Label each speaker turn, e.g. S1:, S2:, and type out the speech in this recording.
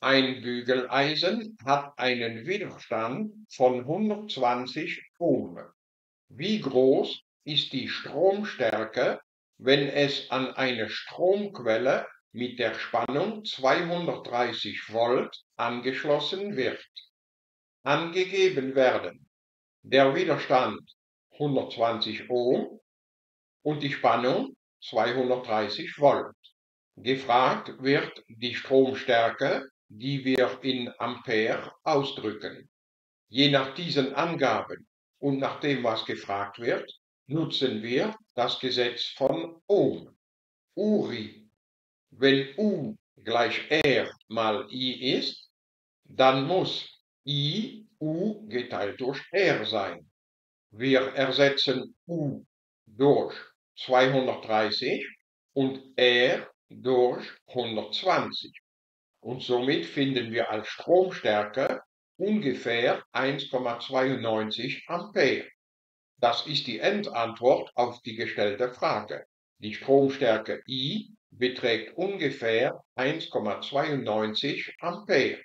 S1: Ein Bügeleisen hat einen Widerstand von 120 Ohm. Wie groß ist die Stromstärke, wenn es an eine Stromquelle mit der Spannung 230 Volt angeschlossen wird? Angegeben werden der Widerstand 120 Ohm und die Spannung 230 Volt. Gefragt wird die Stromstärke, die wir in Ampere ausdrücken. Je nach diesen Angaben und nach dem, was gefragt wird, nutzen wir das Gesetz von Ohm. URI. Wenn U gleich R mal I ist, dann muss I U geteilt durch R sein. Wir ersetzen U durch 230 und R durch 120. Und somit finden wir als Stromstärke ungefähr 1,92 Ampere. Das ist die Endantwort auf die gestellte Frage. Die Stromstärke I beträgt ungefähr 1,92 Ampere.